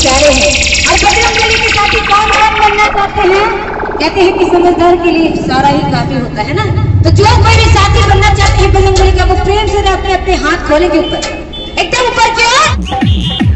प्यारे हैं। और बजरंग बली के साथी कौन कौन बनना चाहते हैं? कहते हैं कि समझदार के लिए सारा ही काफ़ी होता है ना? तो जो कोई भी साथी बनना चाहते हैं बजरंग बली का वो प्रेम से अपने अपने हाथ खोले के ऊपर। एकदम ऊपर क्या